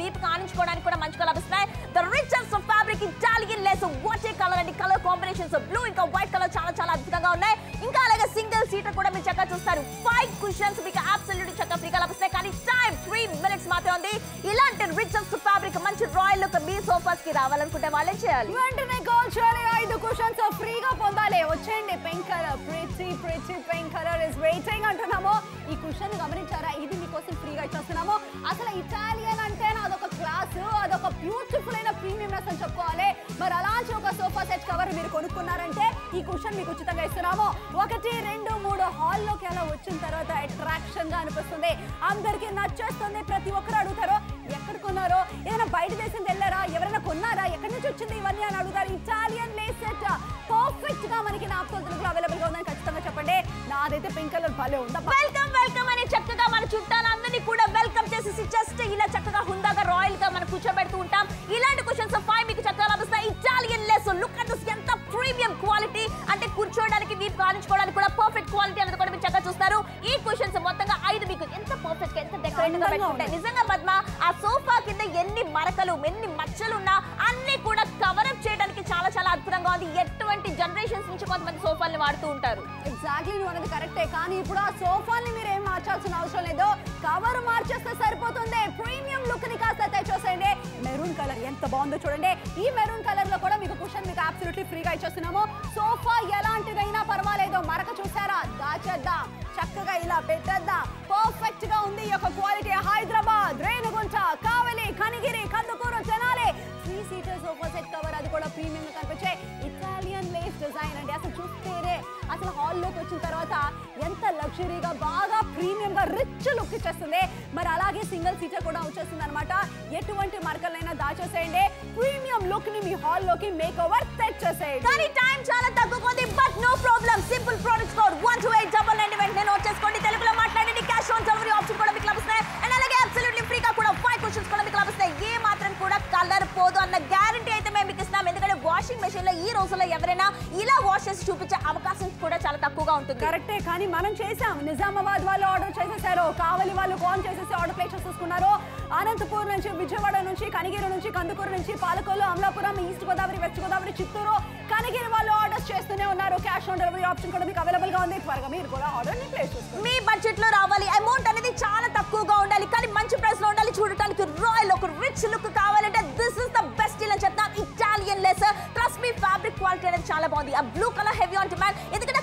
వీపు కానించుకోవడానికి కూడా మంచిగా లభిస్తున్నాయి. The richest fabric Italian lace what a colour అండి కలర్ కాంబినేషన్స్ బ్లూ ఇంకా వైట్ కలర్ చాలా చాలా అద్భుతంగా ఉన్నాయి. ఇంకా అలాగే సింగిల్ సీటర్ కూడా మీరు చక్కగా చూస్తారు. ఫైవ్ కుషన్స్ మీకు అబ్సల్యూట్ చక్కగా ఫ్రీగా లభిస్తాయి కానీ టైం త్రీ మినిట్స్ మాత్రమే ఉంది. ఇలాంటి రిచెస్ట్ ఫ్యాబ్రిక్ మంచి రాయల్ లుక్ మీ సోఫాస్కి రావాలనుకుంటే వాళ్ళే చేయాలి. వెంటనే కాల్ చేయాలి. ఐదు క్వశ్చన్స్ ఫ్రీగా పొందాలి. వచ్చేయండి. Pink colour pretty pretty pink colour is waiting అంటున్నాము. ఈ క్వశ్చన్ గమనించారా? ఇది మీకోసం ఫ్రీగా ఇచ్చేస్తున్నాము. అసలు ఇటాలియన్ అంటే మరి అలాంటి ఒక సోఫా సెట్ కవర్ మీరు కొనుక్కున్నారంటే ఈ క్వశ్చన్ మీకు ఉచితంగా ఇస్తున్నాము. ఒకటి రెండు మూడు హాల్లోకి అలా వచ్చిన తర్వాత అట్రాక్షన్గా అనిపిస్తుంది. అందరికీ నచ్చేస్తుంది. ప్రతి ఒక్కరు అడుగుతారు ఎక్కడ కొన్నారో ఏదైనా బయట దేశం వెళ్ళారా? ఎవరైనా కొన్నారా? ఎక్కడి నుంచి వచ్చింది ఇవన్నీ? అని అడుగుతారు. ఇటాలియన్ లేస్ సెట్ పర్ఫెక్ట్గా మనకి నాప్తో తెలుగులో అవైలబుల్గా ఉందని ఖచ్చితంగా చెప్పండి. నాదైతే పింక్ కలర్ భలే ఉందా వెల్కమ్ వెల్కమ్ అని చక్కగా మన చుట్టాలందరినీ కూడా వెల్కమ్ చేసేసి జస్ట్ ఇలా కూర్చోడానికి వీపు కానించుకోవడానికి కూడా పర్ఫెక్ట్ క్వాలిటీ అనేది కూడా మీరు చక్కగా చూస్తారు ఈ క్వశ్చన్స్ మొత్తంగా ఐదు మీకు ఎంత పర్ఫెక్ట్ ఎంత డెకరేట్గా పెట్టుకుంటాయి? ఉన్నాయి. నిజంగా పద్మ ఆ సోఫా కింద ఎన్ని మరకలు ఎన్ని మచ్చలు ఉన్నా అన్ని కూడా కవర్ అప్ చేయడానికి చాలా చాలా అద్భుతంగా ఉంది. ఎటువంటి జనరేషన్స్ నుంచి కొంతమంది సోఫాల్ని వాడుతూ ఉంటారు? ఎగ్జాక్ట్లీ నువ్వు అన్నది కరెక్టే కానీ ఇప్పుడు ఆ సోఫాని మీరు ఏం మార్చాల్సిన అవసరం లేదు కవర్ మార్చేస్తే సరిపోతుంది. ప్రీమియం లుక్ని కాస్త తెచ్చేసేయండి. మెరూన్ కలర్ ఎంత బాగుందో చూడండి. ఈ మెరూన్ కలర్లో కూడా మీకు కుషన్ మీకు అబ్సల్యూట్లీ ఫ్రీగా ఇచ్చేస్తున్నాము. సోఫా ఎలాంటిదైనా పర్వాలేదు. మరక చూసారా? దాచేద్దాం. చక్కగా ఇలా పెట్టేద్దాం. పర్ఫెక్ట్గా ఉంది ఈ యొక్క quality Hyderabad Renigunta Kavali Kanigiri Kandukur Tenali three seater sofa set cover అది కూడా ప్రీమియం కనిపించే ఇటాలియన్ లేస్ డిజైన్ అండి. అసలు చూస్తేనే అసలు హాల్లోకి వచ్చిన తర్వాత ఎంత లగ్జరీగా బాగా ప్రీమియం గా రిచ్ లుక్ ఇచ్చేస్తుంది. మరి అలాగే సింగిల్ సీటర్ కూడా వచ్చేస్తుంది అనమాట ఎటువంటి మరకలైనా దాచేసేయండి. ప్రీమియం లుక్ని మీ హాల్లోకి మేక్ ఓవర్ తెచ్చేసేయండి. కానీ టైం చాలా తగ్గుకుంది but no problem simple products code one two eight double nine వెంటనే నోట్ చేసుకోండి. తెలుగులో మాట్లాడండి. క్యాష్ ఆన్ డెలివరీ ఆప్షన్ కూడా మీకు లభిస్తాయి. అండ్ అలాగే అబ్సల్యూట్లీ ఫ్రీగా కూడా ఫైవ్ క్వశ్చన్స్ కూడా మీకు లభిస్తాయి. ఏ మాత్రం కూడా కలర్ పోదు అన్న గ్యారంటీ అయితే మేము మీకు ఇస్తున్నాం. ఎందుకంటే వాషింగ్ మెషిన్లో ఈ రోజుల్లో ఉంటుంది కరెక్టే కానీ మనం చేసాం నిజామాబాద్ వాళ్ళు ఆర్డర్ చేసేసారు. కావలి వాళ్ళు కాల్ చేసేసి ఆర్డర్ ప్లేస్ చేసేసుకున్నారు అనంతపూర్ నుంచి విజయవాడ నుంచి కనిగిరి నుంచి కందుకూరు నుంచి పాలకొల్లు అమలాపురం ఈస్ట్ గోదావరి వెస్ట్ గోదావరి చిత్తూరు కనిగిరి వాళ్ళు ఆర్డర్స్ చేస్తూనే ఉన్నారు. క్యాష్ ఆన్ డెలివరీ ఆప్షన్ కూడా మీకు అవైలబుల్గా ఉంది. త్వరగా మీరు కూడా ఆర్డర్ని ప్లేస్ చేసుకోండి. మీ బడ్జెట్లో రావాలి. అమౌంట్ అనేది చాలా తక్కువగా ఉండాలి. కానీ మంచి ప్రైస్లో ఉండాలి. చూడటానికి రాయల్ ఒక రిచ్ లుక్ కావాలంటే దిస్ ఇస్ ద బెస్ట్ అని చెప్తాం ఇటాలియన్ లెసర్ ట్రస్ట్ మీ ఫ్యాబ్రిక్ క్వాలిటీ అనేది చాలా బాగుంది. ఆ blue colour heavy on demand ఎందుకంటే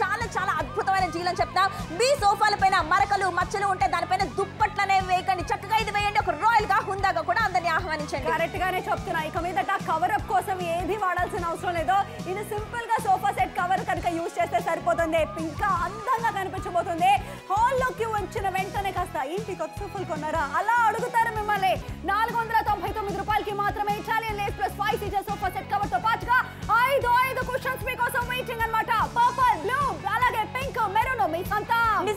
చాలా చాలా అద్భుతమైన జీలని చెప్తా చెప్తాం మీ సోఫాల పైన మరకలు మచ్చలు ఉంటే దానిపైన దుప్పట్లనే వేయకండి. చక్కగా ఇది వేయండి. ఒక రాయల్గా హుందాగా కూడా అందరినీ ఆహ్వానించండి. కరెక్ట్ గానే చెప్తున్నా. ఇక మీదట కవర్ అప్ కోసం ఏది వాడాల్సిన అవసరం లేదు ఇది సింపుల్గా సోఫా సెట్ కవర్ కనుక యూజ్ చేస్తే సరిపోతుంది. ఇంకా అందంగా కనిపించబోతుంది. హాల్లోకి వచ్చిన వెంటనే కాస్త ఇంటికి కొత్త సోఫాలు కొన్నారా? అలా అడుగుతారు మిమ్మల్ని. నాలుగు వందల తొంభై తొమ్మిది రూపాయలకి మాత్రమే మెరూన్ మీ